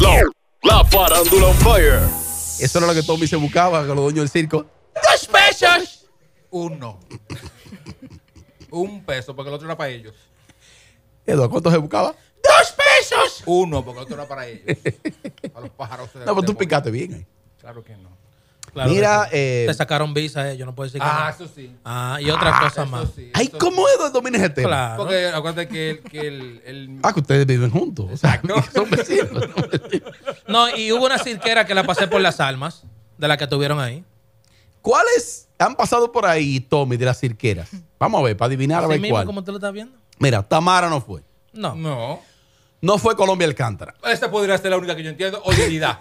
La, la farándula on fire. Eso era lo que Tommy se buscaba con los dueños del circo. ¡Dos pesos! Uno. Un peso, porque el otro era para ellos. Eduardo, ¿cuánto se buscaba? ¡Dos pesos! Uno, porque el otro era para ellos. Para los pájaros. se No, pero tú picaste bien ahí. Claro que no. Claro Mira, eh, te sacaron visa ellos, no puedes decir que Ah, no. eso sí. Ah, y otra cosa Eso más. sí, ay, eso ¿cómo. Eduardo domina ese tema? Claro. Porque acuérdate que el, que el, el- Ah, que ustedes viven juntos. O sea, Exacto. son vecinos. son vecinos. No, y hubo una cirquera que la pasé por las almas, de la que tuvieron ahí. ¿Cuáles han pasado por ahí, Tommy, de las cirqueras? Vamos a ver, para adivinar a ver mismo cuál. como tú lo estás viendo. Mira, Tamara no fue. No. No. No fue Colombia Alcántara. Esta podría ser la única que yo entiendo. O Yelida.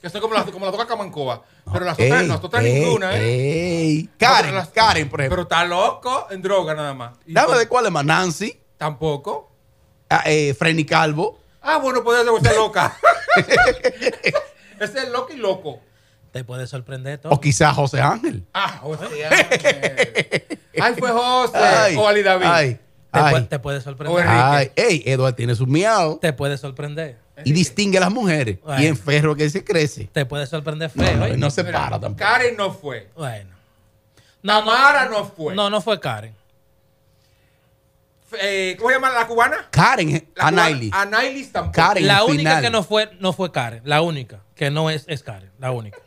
Que son como las, como las dos Camancoa. Pero las otras, Ey, las otras ey, ninguna, ¿eh? ey. Karen, Las- Karen, por ejemplo. Pero está loco en droga nada más. Y Dame con- de cuál es más. Nancy, Tampoco. ah, eh, Frenny Calvo. Ah, bueno, puede ser loca. Ese es loco y loco. Te puede sorprender todo. O quizás José Ángel. Ah, José Ángel. Ay, fue José. Ay, o Ali David. Ay, Te, ay, pu- te puede sorprender. Ay. Ey, Eduardo tiene su miau. Te puede sorprender. Y distingue a las mujeres. Bueno. Y en ferro que se crece. Te puede sorprender No, feo. no, no se Mira, para tampoco. Karen no fue. Bueno. No, Tamara no fue. No, no fue Karen. Eh, ¿Cómo se llama la cubana? Karen, La cubana- Anaili. Anailis tampoco. Karen. La única final. que no fue, no fue Karen. La única que no es, es Karen. La única.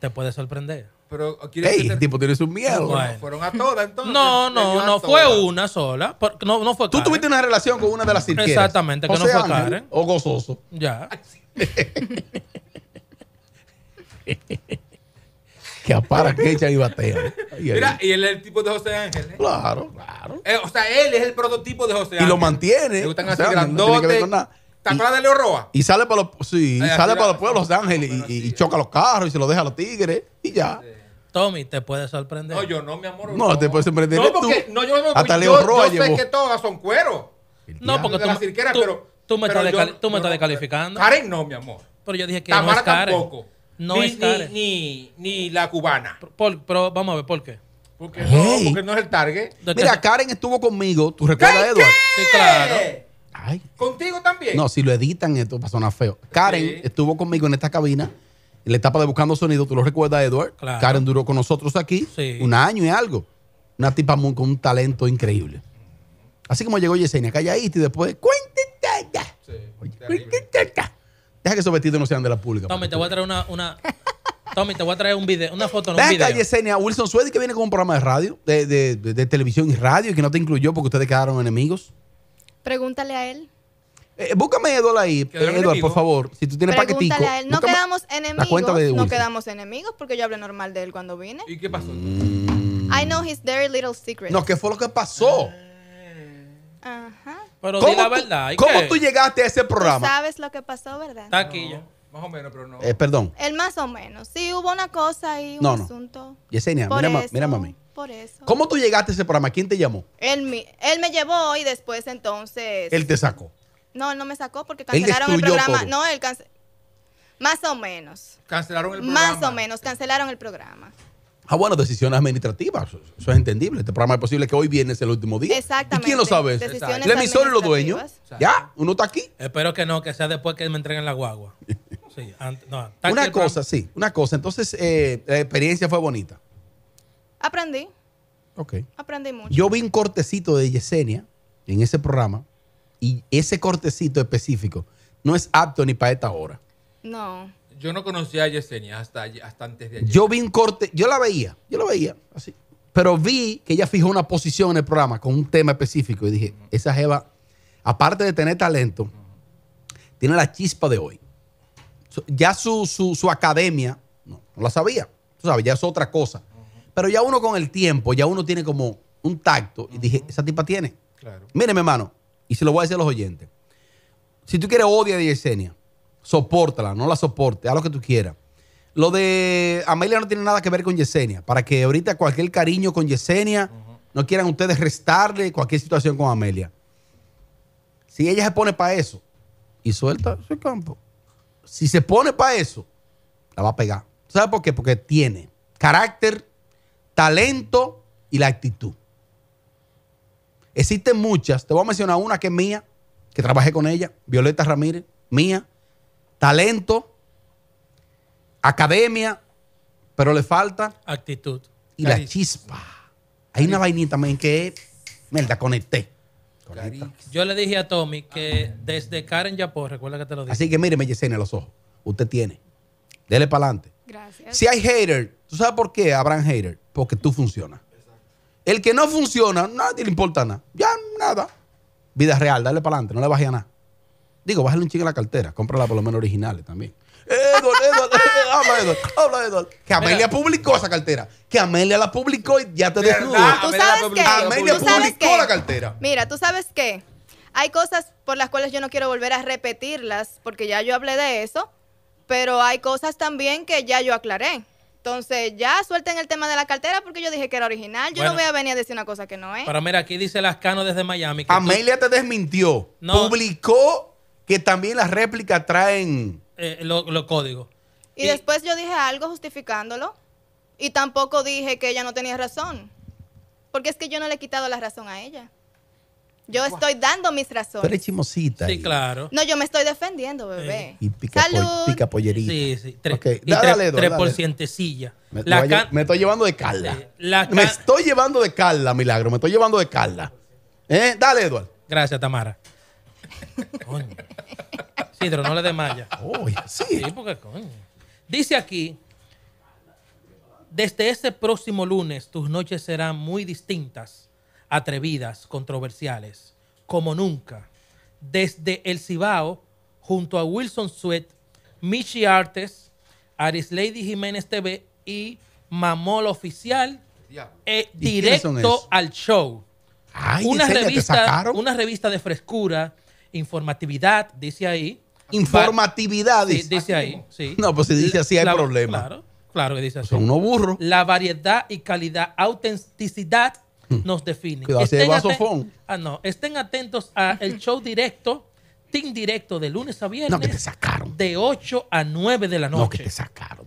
Te puede sorprender. Pero quiere Ey, el tipo tiene su miedo. Bueno. Fueron a todas entonces. No, no, no. todas. Fue una sola. Por- no, no fue Tú Karen. tuviste una relación con una de las cirqueras. Exactamente, que no fue Ángel Karen. O gozoso. Ya. Que apara, que echa y batea. Ay, ay. Mira, y él es el tipo de José Ángel. ¿eh? Claro, claro. Eh, o sea, él es el prototipo de José Y Ángel. lo mantiene. Le gustan O así sea, no ver grandotes. ¿Te Y- acuerdas de Leo Roa? Y sale para los, sí, Ay, sale así para los pueblos de Los Ángeles y, y- así y choca los carros y se los deja a los tigres y ya. Tommy, te puede sorprender. No, yo no, mi amor. No, te puedes sorprender No, tú. porque no, yo, no, Hasta yo- Leo yo Roa llevó. que todas son cuero. No, porque tú, cirquera, tú- pero- tú me pero estás, yo- descali- tú me yo estás no- descalificando. Karen no, mi amor. Pero yo dije que Tamara no es Karen. tampoco. No ni, es Karen. Ni, ni, ni la cubana. Por- pero vamos a ver por qué. Porque Hey. no, porque no es el target. ¿De qué Mira, Karen estuvo conmigo. ¿Tú recuerdas, ¿Qué? Edward? Sí, claro. Ay. ¿Contigo también? No, si lo editan, esto va a sonar feo. Karen Sí. estuvo conmigo en esta cabina, en la etapa de Buscando Sonido. ¿Tú lo recuerdas, Edward? Claro. Karen duró con nosotros aquí Sí. un año y algo. Una tipa muy, con un talento increíble. Así como llegó Yesenia, calladita y después, cuéntete. Sí, Oye. Deja que esos vestidos no sean de la pública. Tommy, te voy a traer una, una. Tommy, te voy a traer un video, una foto, no un video. Yesenia, Wilson Suedi que viene con un programa de radio, de, de- de- de televisión y radio y que no te incluyó porque ustedes quedaron enemigos. Pregúntale a él. Eh, búscame a Edward ahí, ¿Quedaron Edward, enemigos? por favor. Si tú tienes paquetico. Pregúntale a él. No búscame quedamos La enemigos. cuenta de No quedamos enemigos porque yo hablé normal de él cuando vine. ¿Y qué pasó? I know his very little secret. No, ¿qué fue lo que pasó? Ajá. Pero ¿Cómo, di la tú, verdad. ¿y cómo qué? tú llegaste a ese Tú programa? sabes lo que pasó, ¿verdad? Está aquí ya. Más o menos, pero no. Eh, perdón, Él más o menos. Sí, hubo una cosa ahí, un No, no. asunto. Yesenia, Por mira, eso, mira mami. Por eso. ¿Cómo tú llegaste a ese programa? ¿Quién te llamó? Él, él me llevó y después entonces... Él te sacó. No, él no me sacó porque cancelaron el programa. todo. No, él cance- Más o menos. Cancelaron el programa. Más o menos. Cancelaron el programa. Ah, bueno, decisiones administrativas. Eso, es entendible. Este programa es posible que hoy viernes es el último día. Exactamente. ¿Y quién lo sabe? El emisor y los dueños. Ya, uno está aquí. Espero que no, que sea después que me entreguen la guagua. Sí, antes, no, Una cosa, sí, una cosa. Entonces, eh, la experiencia fue bonita. Aprendí. Ok. Aprendí mucho. Yo vi un cortecito de Yesenia en ese programa y ese cortecito específico no es apto ni para esta hora. No. Yo no conocía a Yesenia hasta, hasta antes de ayer. Yo vi un corte, yo la veía, yo la veía así. Pero vi que ella fijó una posición en el programa con un tema específico y dije, esa jeva, aparte de tener talento, tiene la chispa de hoy. Ya su, su, su academia, no, no la sabía. Tú sabes, ya es otra cosa. Pero ya uno con el tiempo, ya uno tiene como un tacto. Y dije, esa tipa tiene. Claro. Míreme, hermano, y se lo voy a decir a los oyentes. Si tú quieres odia a Yesenia, sopórtala, no la soporte, haz lo que tú quieras. Lo de Amelia no tiene nada que ver con Yesenia. Para que ahorita cualquier cariño con Yesenia, no quieran ustedes restarle cualquier situación con Amelia. Si ella se pone para eso y suelta ese campo, si se pone para eso, la va a pegar. ¿Sabes por qué? Porque tiene carácter, talento y la actitud. Existen muchas. Te voy a mencionar una que es mía, que trabajé con ella, Violeta Ramírez, mía. talento, academia, pero le falta Actitud. y la chispa. Hay una vainita también que, mierda, conecté. Conecta. Yo le dije a Tommy que desde Karen Yapor, recuerda que te lo dije. Así que míreme, Yesenia, los ojos. Usted tiene. Dele para adelante. Gracias. Si hay hater, ¿tú sabes por qué habrán hater? Porque tú funcionas. El que no funciona, nadie le importa nada. Ya, nada. Vida real, dale para adelante, no le bajes a nada. Digo, bájale un chingo a la cartera, cómprala por lo menos originales también. Edward, Edward, habla Edward, habla Edward. Que Amelia publicó esa cartera. Que Amelia la publicó y ya te ¿Verdad? desnudo. ¿Tú Amelia sabes qué? Amelia ¿Tú sabes publicó qué? la cartera. Mira, ¿tú sabes qué? Hay cosas por las cuales yo no quiero volver a repetirlas, porque ya yo hablé de eso, pero hay cosas también que ya yo aclaré. Entonces, ya suelten el tema de la cartera porque yo dije que era original. Yo Bueno. no voy a venir a decir una cosa que no es. Pero mira, aquí dice Lascano desde Miami. que tú- Amelia te desmintió. No. Publicó que también las réplicas traen. eh, lo- los códigos. Y después yo dije algo justificándolo. Y tampoco dije que ella no tenía razón. Porque es que yo no le he quitado la razón a ella. Yo estoy dando mis eres razones. chismosita. Sí, y- claro. No, yo me estoy defendiendo, bebé. Y pica, po- Salud. pica pollerita. Sí, sí. Tres, y tres, dale, Eduardo, tres dale. por cientecilla. Me, La me vaya- can- me estoy llevando de Carla. Sí, la me estoy llevando de Carla, Milagro. Me estoy llevando de Carla. ¿Eh? Dale, Eduardo. Gracias, Tamara. Coño. Sidro, no le dé malla. Oh, sí. Sí, porque coño. Dice aquí, desde este próximo lunes tus noches serán muy distintas, atrevidas, controversiales, como nunca. Desde el Cibao, junto a Wilson Sweat, Michi Artes, Aris Lady Jiménez TV y Mamol Oficial, eh, ¿Y quiénes son directo al show Ay, una Yesenia, ¿te revista, sacaron? una revista de frescura, informatividad, dice ahí. Informatividad. Sí, dice. ahí, sí. No, pues si dice así hay problema. Claro, claro que dice así. Son unos burros. La variedad y calidad, autenticidad nos definen. Hmm. Cuidado, si hay aten- vasofón. ah, no, estén atentos al show directo, team directo de lunes a viernes. No, que te sacaron. De 8 a 9 de la No, que noche. te sacaron.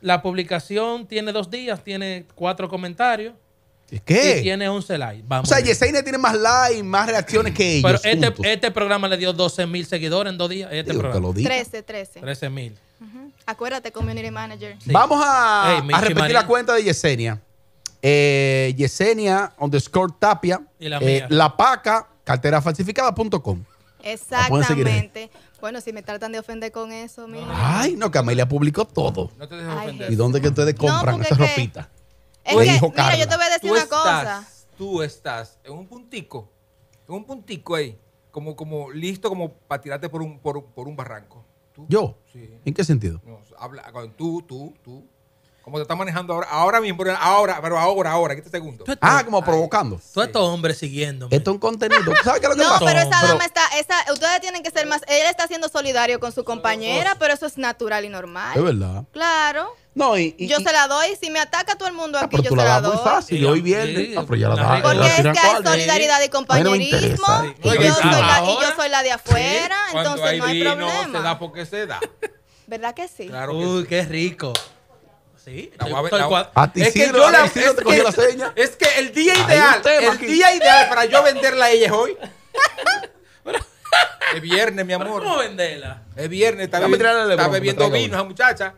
la publicación tiene dos días, tiene cuatro comentarios ¿Y y ¿Qué? tiene 11 likes. O Vamos. sea, bien. Yesenia tiene más likes, más reacciones que ellos. Pero este, este programa le dio 12 mil seguidores en dos días. Este Digo, te programa. lo digo. 13, 13. 13 mil. Ujú. Acuérdate, community manager. Sí. Vamos a, Ey, Michi a repetir María. la cuenta de Yesenia. Eh, Yesenia underscore Tapia. Y la eh, la paca, carterafalsificada.com. Exactamente. Bueno, si me tratan de ofender con eso, mira. Ay, no, que Amelia publicó todo. No te dejes ofender. ¿Y dónde que ustedes compran esa ropita? Es Me que, dijo mira, Carla. yo te voy a decir Tú una cosa. estás, tú estás en un puntico, en un puntico ahí, como, como listo como para tirarte por un, por, un- por un barranco. Tú, ¿Yo? Sí. ¿En qué sentido? No, habla, tú, tú, tú. ¿Cómo te estás manejando ahora? Ahora mismo, ahora, pero ahora, ahora, este segundo. Ah, como provocando. tú estos hombres siguiéndome. Esto es un contenido. ¿Tú ¿Sabes qué es lo que No, pasa? pero esa Pero- dama está, esa, ustedes tienen que ser más, él está siendo solidario con su compañera, pero eso es natural y normal. Es verdad. Claro. No, y, y- Yo y- se la doy, si me ataca todo el mundo Ah, aquí, pero yo se la doy. muy fácil. Hoy viernes. sí. Ah, pero ya la da. Porque la es que hay solidaridad y no compañerismo, y, yo soy la, y yo soy la de afuera, Sí, entonces no hay vino, problema. Se da porque se da. ¿Verdad que sí? Claro Uy, qué rico. Sí, La voy a ver, estoy la- cua- A ti Es que Isidro, yo a la- ti Isidro es te cogió que- la seña. Es que el día ideal, tema el aquí. día ideal para yo venderla a ella es hoy. Es viernes, mi amor. ¿Cómo venderla? Es viernes, está, Dame bebi- tirarle el está me bebiendo traiga vino esa muchacha.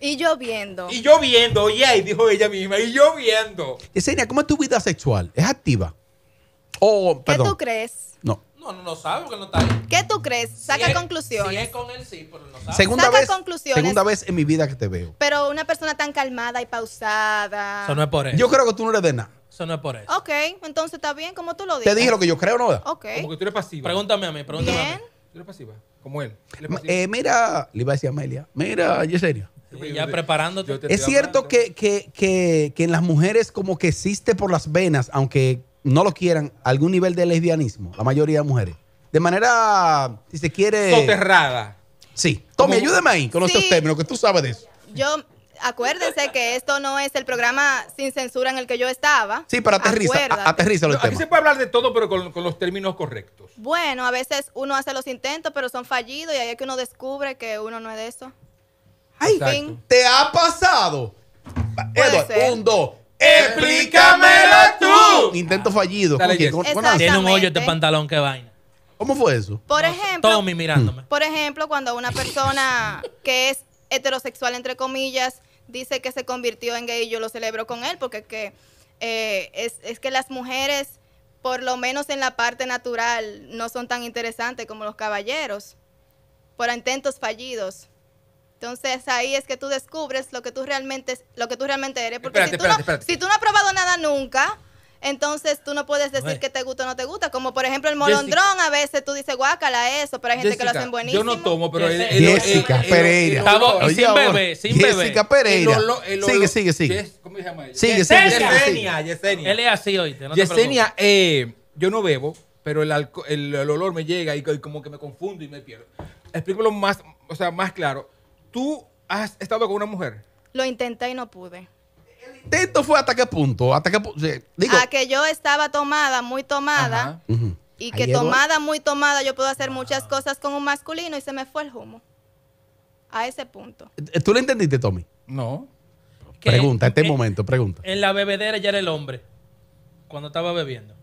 Y lloviendo. Y yo viendo, oye, y dijo ella misma, y yo viendo. Yesenia, ¿cómo es tu vida sexual? ¿Es activa? O, ¿Qué perdón. tú crees? No. No, no, no sabe porque no está ahí. ¿Qué tú crees? Saca Si es- conclusiones. Si es con él, sí, pero no sabe. Segunda Saca vez, conclusiones. segunda vez en mi vida que te veo. Pero una persona tan calmada y pausada. Eso no es por eso. Yo creo que tú no eres de nada. Eso no es por eso. Ok, entonces está bien, como tú lo Te dices. dije lo que yo creo, ¿no? Ok. Como que tú eres pasiva. Pregúntame a mí, pregúntame a Bien. mí. Tú eres pasiva. Como él. Eh, mira, le iba a decir a Amelia. Mira, Yesenia. Sí, ya preparándote. Te Es cierto que, que, que, que en las mujeres como que existe por las venas, aunque no lo quieran, algún nivel de lesbianismo, la mayoría de mujeres. De manera, si se quiere... Soterrada. Sí. Tommy, Como- ayúdame ahí con Sí. esos términos, que tú sabes de eso. Yo, acuérdense que esto no es el programa sin censura en el que yo estaba. Sí, pero aterriza, a- aterriza el Aquí tema. se puede hablar de todo, pero con, con los términos correctos. Bueno, a veces uno hace los intentos, pero son fallidos y ahí es que uno descubre que uno no es de eso. Ay, Exacto. ¿te ha pasado? Edward, un, dos. ¡Explícamelo tú! Intento fallido. Dale, ¿Con quién? Jess. ¿Con- con Exacto. Nancy? Tiene un hoyo este Exactamente. pantalón que vaina. ¿Cómo fue eso? Por ejemplo, Tommy mirándome. Por ejemplo, cuando una persona que es heterosexual, entre comillas, dice que se convirtió en gay, yo lo celebro con él, porque que, eh, es, es que las mujeres, por lo menos en la parte natural, no son tan interesantes como los caballeros, por intentos fallidos. Entonces ahí es que tú descubres lo que tú realmente, lo que tú realmente eres. Porque Espérate, si, tú no, espérate, si tú no has probado nada nunca, entonces tú no puedes decir que te gusta o no te gusta. Como por ejemplo el molondrón, a veces tú dices guácala eso, pero hay gente que lo Jessica, hacen buenísimo. Yo no tomo, pero el, Jessica el- el- Jessica el- el- Pereira. y sin bebé, sin bebé. Jessica Pereira. el olor- el sigue, olor- sigue, sigue. ¿Cómo se llama ella? Sigue, sigue, Yesenia. sigue, sigue. Yesenia, Yesenia. Él es así, oíste. No te Yesenia, eh, yo no bebo, pero el, alco- el, el olor me llega y, co- como que me confundo y me pierdo. Explícalo más, o sea, más claro. ¿Tú has estado con una mujer? Lo intenté y no pude. ¿Esto fue hasta qué punto? ¿Hasta qué Digo, a que yo estaba tomada, muy tomada, y que tomada, muy tomada, yo puedo hacer muchas cosas con un masculino y se me fue el humo. A ese punto. Eh, ¿Tú lo entendiste, Tommy? No. Pregunta, este momento, pregunta. En la bebedera ya era el hombre. Cuando estaba bebiendo.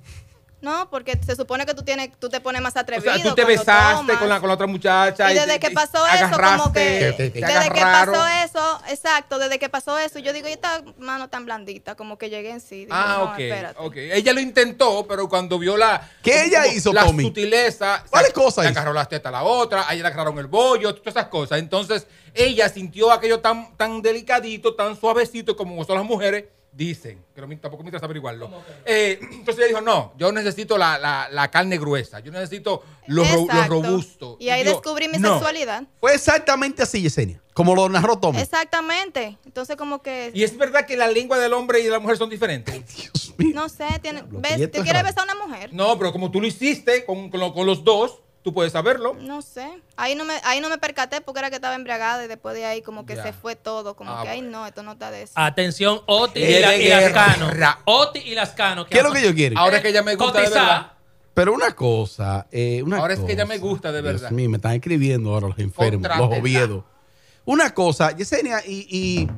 No, porque se supone que tú tienes, tú te pones más O atrevido. sea, tú te besaste tomas. con la, con la otra muchacha. Y desde que pasó eso, como agarraste, que, Te- te- te desde que pasó eso, exacto, desde que pasó eso, yo digo, y esta mano tan blandita, como que llegué en sí. Digo, Ah, no, ok, espérate. ok. Ella lo intentó, pero cuando vio la... ¿Qué como- ella como hizo, La Tommy? sutileza. ¿Cuáles cosas Le agarró las tetas a la otra, a ella le agarraron el bollo, todas esas cosas. Entonces, ella sintió aquello tan, tan delicadito, tan suavecito, como son las mujeres dicen. Pero tampoco me interesa averiguarlo. Eh, entonces ella dijo, no, yo necesito la, la- la carne gruesa, yo necesito lo, ro- lo robusto. Y ahí yo, descubrí mi no. sexualidad. Fue exactamente así, Yesenia. Como lo narró Tommy. Exactamente. Entonces, como que, Y es verdad que la lengua del hombre y de la mujer son diferentes. Dios mío. no sé, tiene, Diablo, ¿ves? ¿te es quieres besar a una mujer? No, pero como tú lo hiciste con, con los dos, tú puedes saberlo. No sé. Ahí no me, ahí no me percaté porque era que estaba embriagada y después de ahí como que Ya. se fue todo. Como Ah, que, ay, bueno. no, esto no está de eso. Atención, Oti y, la- y guerra. Lascano. Oti y Lascano. ¿Qué es lo que yo quiero? Ahora es que ella me gusta de verdad. Pero una cosa, eh, una Ahora es que ella cosa. me gusta de Dios verdad. mío, me están escribiendo ahora los enfermos, los oviedos. Una cosa, Yesenia, y, y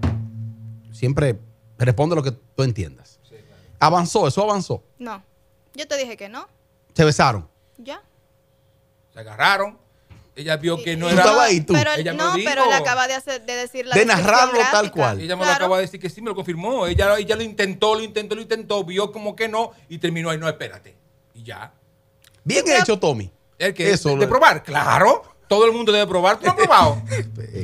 siempre responde lo que tú entiendas. Avanzó, eso avanzó. No. Yo te dije que no. Se besaron. Ya. Se agarraron. Ella vio que no Y- ¿Tú era. estabas ahí, tú? Pero, Ella no, dijo. pero le acaba de, hacer, de decir la De narrarlo tal cual. Ella me lo Claro. acaba de decir que sí, me lo confirmó. Ella, ella lo intentó, lo intentó, lo intentó, vio como que no y terminó ahí. No, espérate. Y ya. Bien creo- hecho, Tommy. El que Eso de, lo- de probar, claro. Todo el mundo debe probar. ¿Tú no has probado?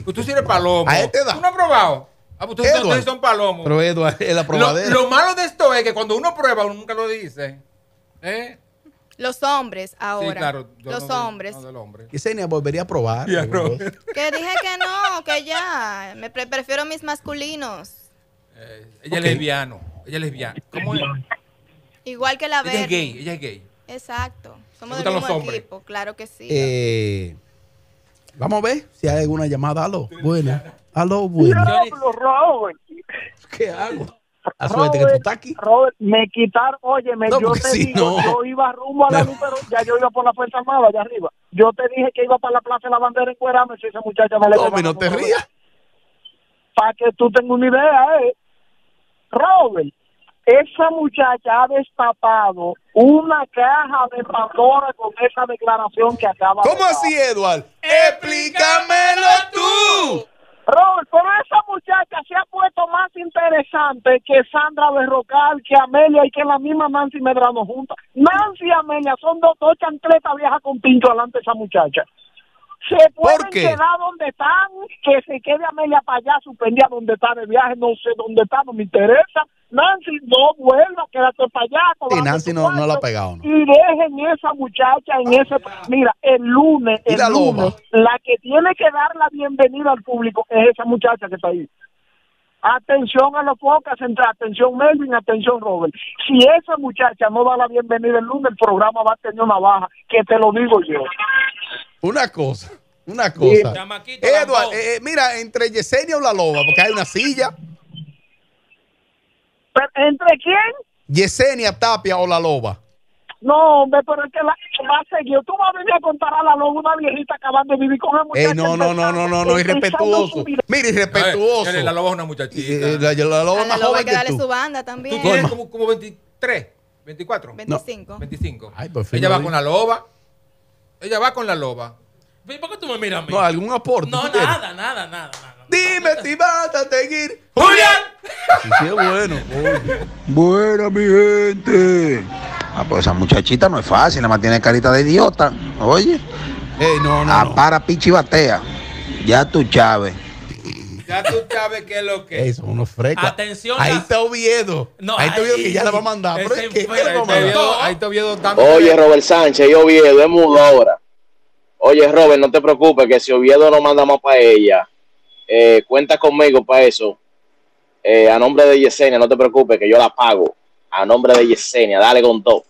pues tú sí eres palomo. A esta edad. ¿Tú no has probado? Ah, pues Edward. ustedes son palomos. Pero Eduardo, es la Lo, probadera. lo malo de esto es que cuando uno prueba, uno nunca lo dice. ¿Eh? Los hombres ahora. Sí, claro. yo los no del- hombres. no del hombre. Yesenia volvería a probar. Que dije que no, que ya. Me pre- prefiero mis masculinos. Eh, ella es lesbiano. Ella es lesbiana. ¿Cómo es? Igual que la Ella verde. es gay. Ella es gay. Exacto. Somos ¿Te del mismo los hombres? equipo, claro que sí. Eh, vamos a ver si hay alguna llamada. Aló, buena. Aló, buena. ¿Qué hago? A suerte que tú estás aquí. Robert, me quitaron, óyeme, No, yo te si digo, no- yo iba rumbo a la luz, pero ya yo iba por la Fuerza Armada allá arriba. Yo te dije que iba para la Plaza de la Bandera en Cuerame, si esa muchacha me le Tommy, no te rías. Para que tú tengas una idea, eh. Robert, esa muchacha ha destapado una caja de Pandora con esa declaración que acaba de ¿Cómo dar. así, Eduardo? ¡Explícamelo tú! Robert, pero esa muchacha se ha puesto más interesante que Sandra Berrocal, que Amelia y que la misma Nancy Medrano juntas. Nancy y Amelia son dos, dos chancletas viejas con pincho delante de esa muchacha. Se pueden quedar donde están, que se quede Amelia para allá, suspendida donde está de viaje, no sé dónde está, no me interesa. Nancy, no vuelva, quédate para allá. Y Nancy no, no la ha pegado, ¿no? Y dejen esa muchacha en ese... Mira, el lunes, el la loba. lunes, la que tiene que dar la bienvenida al público es esa muchacha que está ahí. Atención a los focas, atención Melvin, atención Robert. Si esa muchacha no da la bienvenida el lunes, el programa va a tener una baja, que te lo digo yo. Una cosa, una cosa. Lambón. eh, eh, mira, entre Yesenia o la loba, porque hay una silla. Pero, ¿Entre quién? Yesenia Tapia o la loba. No, hombre, pero es que la va a seguir. Tú vas a venir a contar a la loba una viejita acabando de vivir con una muchacha. Ey, no, no, no, no, no, no, irrespetuoso. Mira, irrespetuoso. Eh, La loba es una muchachita. eh, La, la loba es más loba hay joven que que darle tú. su banda Tú también. tienes Forma. como, como 23, 24, 25. 25. Ay, por fin Ella va con la loba. Ella va con la loba. ¿Y ¿Por qué tú me miras a mí? No, algún aporte. No, ¿tú tienes? nada, nada, nada, nada. Dime si vas a seguir. ¡Julián! Sí, sí, es bueno. Buena, mi gente. Ah, pues esa muchachita no es fácil, nada más tiene carita de idiota. Oye, Ey, no, no. ah, no. para pichi batea. Ya tú, Chávez. Ya tú sabes qué es lo que Ey, son unos frecos. Atención, Ahí está Oviedo. No, ahí está Oviedo que ya la va a mandar. Pero es que, ¿qué va a Ahí mandar? te vio dando. Oye, Robert Sánchez y Oviedo es mudo ahora. Oye, Robert, no te preocupes, que si Oviedo no manda más para ella, eh, cuenta conmigo para eso. Eh, a nombre de Yesenia, no te preocupes, que yo la pago. A nombre de Yesenia, dale con todo.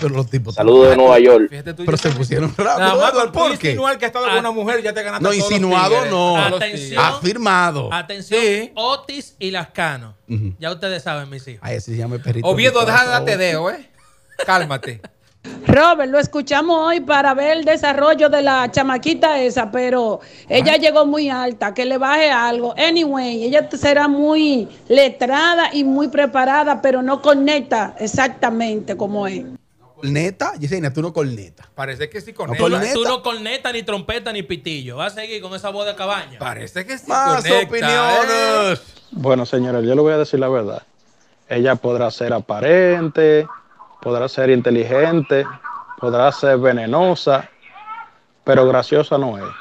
Pero los tipos. Saludos de Nueva York. Tú. Pero se pusieron rápido. tú ¿Por qué? insinuar que ha estado con Ah. una mujer, ya te ganaste No, insinuado no. Atención. Afirmado. Atención, Sí. Otis y Lascano. Ujú. Ya ustedes saben, mis hijos. Ay, ese se llama el perrito. Oviedo, deja de deo, ¿eh? Cálmate. Robert, lo escuchamos hoy para ver el desarrollo de la chamaquita esa, pero ella llegó muy alta, que le baje algo. Anyway, ella será muy letrada y muy preparada, pero no conecta exactamente como es. Neta, Yesenia, tú no corneta. Parece que sí No, conecta. Tú no, corneta. tú no corneta, ni trompeta, ni pitillo. Vas a seguir con esa voz de cabaña. Parece que sí Más conecta, ¿eh? opiniones. Bueno, señores, yo le voy a decir la verdad. Ella podrá ser aparente, podrá ser inteligente, podrá ser venenosa, pero graciosa no es.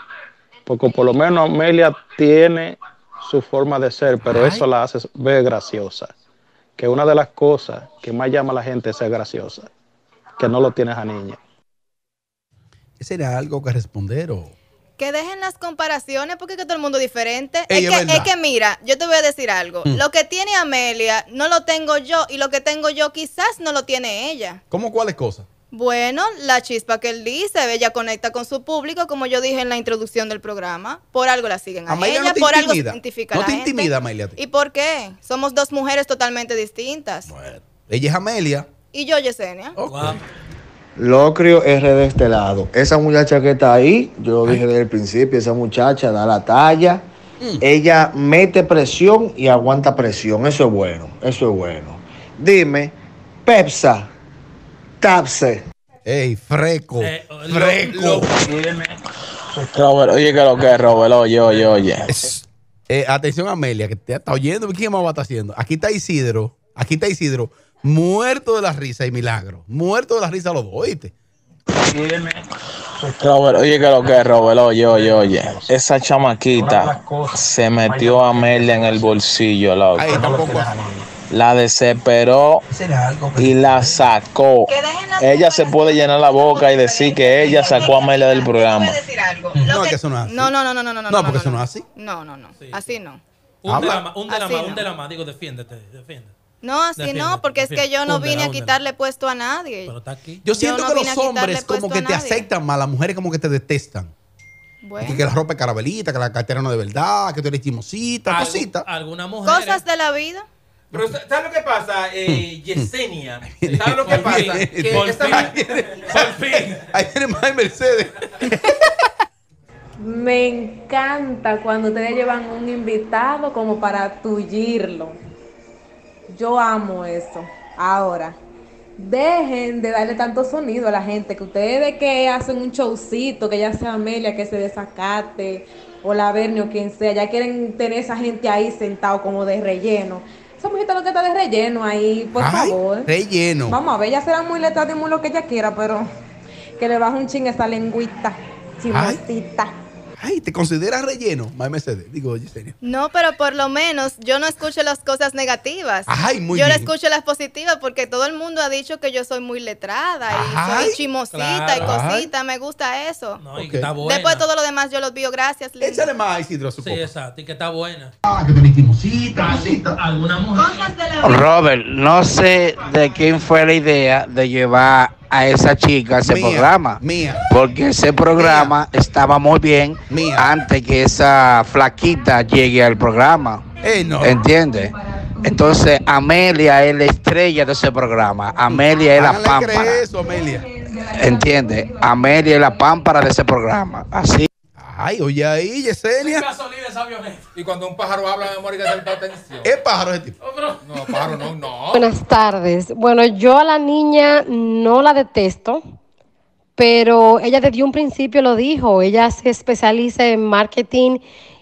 Porque por lo menos Amelia tiene su forma de ser, pero eso la hace ver graciosa. Que una de las cosas que más llama a la gente es ser graciosa, que no lo tiene esa niña. ¿Ese era algo que responder o...? Que dejen las comparaciones porque es que todo el mundo es diferente. Ey, es, es que, es que mira, yo te voy a decir algo. Mm. Lo que tiene Amelia no lo tengo yo y lo que tengo yo quizás no lo tiene ella. ¿Cómo cuáles cosas? Bueno, la chispa que él dice, ella conecta con su público, como yo dije en la introducción del programa. Por algo la siguen a Amelia ella, no te por algo se identifica No a te gente. intimida, Amelia. ¿Y por qué? Somos dos mujeres totalmente distintas. Bueno, ella es Amelia. Y yo, Yesenia. Ok. Wow. Locrio R de este lado. Esa muchacha que está ahí, yo lo dije desde el principio, esa muchacha da la talla. Ella mete presión y aguanta presión. Eso es bueno, eso es bueno. Dime, Pepsa, Tapse. Ey, freco. Eh, freco. Robert, oye, que lo que es, Robert, oye, oye, oye. Es- eh, atención, Amelia, que te está oyendo. ¿Quién más va a estar haciendo? Aquí está Isidro. Aquí está Isidro. Muerto de la risa y milagro. Muerto de la risa los dos, ¿oíste? Robert, oye, que lo que es, Robert, oye, oye, oye. Esa chamaquita se metió a Amelia en el bolsillo, loco. Ahí tampoco. La desesperó y la sacó. Ella se puede llenar la boca y decir que ella sacó a Amelia del programa. No, es que eso no es así. No, no, no, no, no, no. No, porque eso no es así. No, no, no. Sí. Así no. Un de la, un de la más, un de la más. Digo, defiéndete, defiéndete. No, así no, porque es que yo no vine a quitarle puesto a nadie. Pero está aquí. Yo siento no que los hombres como que te aceptan más, las mujeres como que te detestan. Bueno, Que, que la ropa es carabelita, que la cartera no es de verdad, que tú eres chismosita, Algu- cositas. Algunas mujeres. cosas de la vida. Pero ¿sabes lo que pasa, eh, Yesenia? ¿Sabes lo que pasa? Que por esta- fin. Por fin. Ahí viene más Mercedes. Me encanta cuando ustedes llevan un invitado como para tullirlo. Yo amo eso. Ahora, dejen de darle tanto sonido a la gente, que ustedes de que hacen un showcito, que ya sea Amelia, que se desacate, o la Bernie o quien sea, ya quieren tener esa gente ahí sentado como de relleno. Esa mujer lo que está de relleno ahí, por Ay, favor. relleno. Vamos a ver, ella será muy letrada y muy lo que ella quiera, pero que le baje un ching esa lengüita, chimosita. Ay, ¿te consideras relleno? Más Mercedes. Digo, Yesenia. No, pero por lo menos yo no escucho las cosas negativas. Ay, muy yo le bien. escucho las positivas porque todo el mundo ha dicho que yo soy muy letrada y soy chimosita claro. y cosita. Me gusta eso. No, y que está buena. Después todo lo demás yo los vio. Gracias, Linda. Échale más a Isidro Sí, exacto. Y que está buena. Robert, no sé de quién fue la idea de llevar a esa chica ese Mía, programa. mía. Porque ese programa estaba muy bien Mía. antes que esa flaquita llegue al programa. Eh, no. ¿Entiendes? Entonces, Amelia es la estrella de ese programa. Amelia es la Háganle creer pámpara. eso, Amelia. ¿Entiendes? Amelia es la pámpara de ese programa. Así. Ay, oye ahí, Yesenia. gasolina esa avioneta. Y cuando un pájaro habla, hay que hacer atención. Es pájaro ese tipo. No, pájaro no, no. Buenas tardes. Bueno, yo a la niña no la detesto, pero ella desde un principio lo dijo, ella se especializa en marketing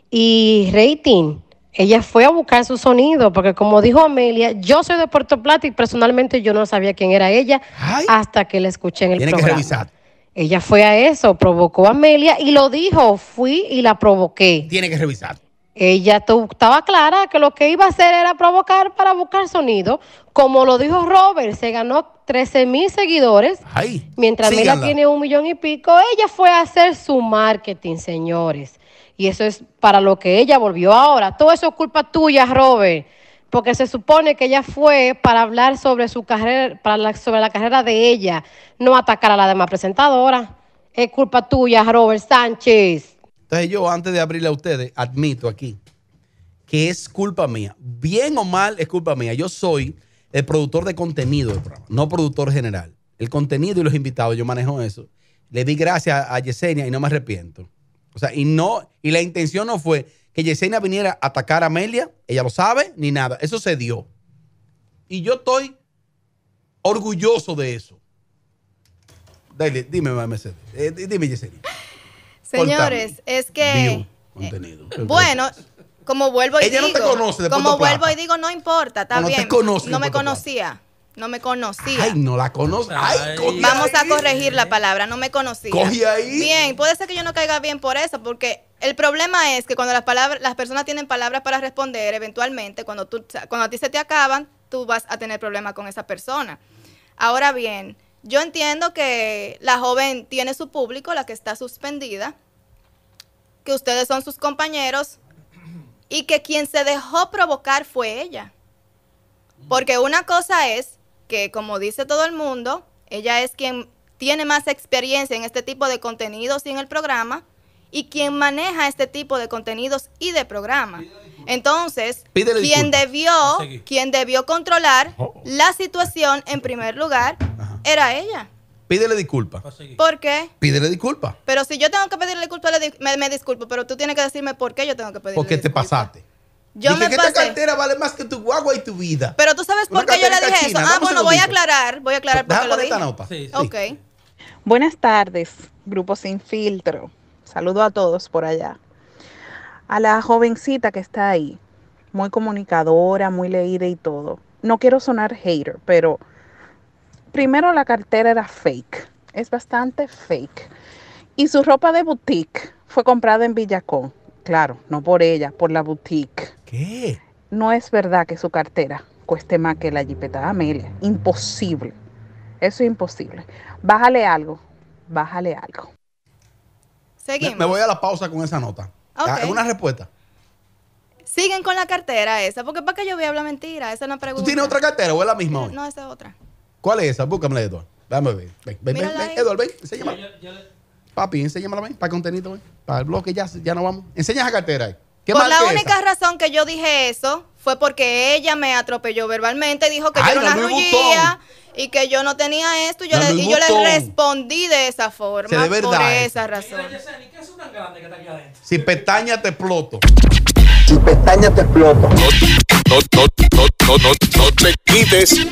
y rating. Ella fue a buscar su sonido, porque como dijo Amelia, yo soy de Puerto Plata y personalmente yo no sabía quién era ella hasta que la escuché en el Tiene que programa. revisar. Ella fue a eso, provocó a Amelia y lo dijo, fui y la provoqué. Tiene que revisar. Ella estaba clara que lo que iba a hacer era provocar para buscar sonido. Como lo dijo Robert, se ganó 13 mil seguidores. Ay, Mientras Amelia síganla. tiene un millón y pico, ella fue a hacer su marketing, señores. Y eso es para lo que ella volvió ahora. Todo eso es culpa tuya, Robert. Porque se supone que ella fue para hablar sobre su carrera, para la- sobre la carrera de ella, no atacar a la demás presentadora. Es culpa tuya, Robert Sánchez. Entonces yo, antes de abrirle a ustedes, admito aquí que es culpa mía. Bien o mal, es culpa mía. Yo soy el productor de contenido del programa, no productor general. El contenido y los invitados, yo manejo eso. Le di gracias a Yesenia y no me arrepiento. O sea, y no, y la intención no fue que Yesenia viniera a atacar a Amelia, ella lo sabe, ni nada. Eso se dio. Y yo estoy orgulloso de eso. Dale, dime, Mercedes. Eh, dime, Yesenia. Señores, es que, Contenido. bueno, como vuelvo y Ella no digo, te conoce de como Plata. vuelvo y digo, no importa, está No, no te bien. conoce no me Plata. conocía, no me conocía. Ay, no la conozco. Vamos a corregir la palabra, no me conocía. Coge ahí. Bien, puede ser que yo no caiga bien por eso, porque el problema es que cuando las palabras, las personas tienen palabras para responder, eventualmente, cuando tú, cuando a ti se te acaban, tú vas a tener problemas con esa persona. Ahora bien, yo entiendo que la joven tiene su público, la que está suspendida, que ustedes son sus compañeros y que quien se dejó provocar fue ella. Porque una cosa es que, como dice todo el mundo, ella es quien tiene más experiencia en este tipo de contenidos y en el programa y quien maneja este tipo de contenidos y de programa. Entonces, Pídele quien debió, quien debió controlar la situación en primer lugar era ella. Pídele disculpas. ¿Por qué? Pídele disculpas. Pero si yo tengo que pedirle disculpas, le di- me, me disculpo, pero tú tienes que decirme por qué yo tengo que pedirle Porque te disculpas. pasaste. Yo Dije me que esta pasé. cartera vale más que tu guagua y tu vida. Pero tú sabes Una por qué yo le dije china. eso. Ah, bueno, voy a aclarar, voy a aclarar por qué lo esta dije. Sí, sí. Ok. Buenas tardes, Grupo Sin Filtro. Saludo a todos por allá. A la jovencita que está ahí, muy comunicadora, muy leída y todo. No quiero sonar hater, pero primero la cartera era fake. Es bastante fake. Y su ropa de boutique fue comprada en Villacón. Claro, no por ella, por la boutique. ¿Qué? No es verdad que su cartera cueste más que la jipeta de Amelia. Imposible. Eso es imposible. Bájale algo. Bájale algo. Me, Seguimos. me voy a la pausa con esa nota. Ok. ¿Alguna respuesta? Siguen con la cartera esa, porque ¿para qué yo voy a hablar mentira? Esa no ¿Tú pregunta. tienes otra cartera o es la misma hoy? No, esa es otra. ¿Cuál es esa? Búscamela, Eduardo. Dame ver. Ven, ven, ven, ven. ahí. Eduardo, ven. Enséñamela. Papi, enséñamela, ven. Para el contenido, ven. Para el bloque ya, ya no vamos. Enseña esa cartera ahí. ¿Qué Por la que única esa? razón que yo dije eso fue porque ella me atropelló verbalmente, dijo que Ay, yo era la una rullía y que yo no tenía esto y yo, le, y yo le respondí de esa forma Sí, de por verdad, esa razón. Si pestaña te exploto. Si pestaña te exploto. No, no, no, no, no, no te quites.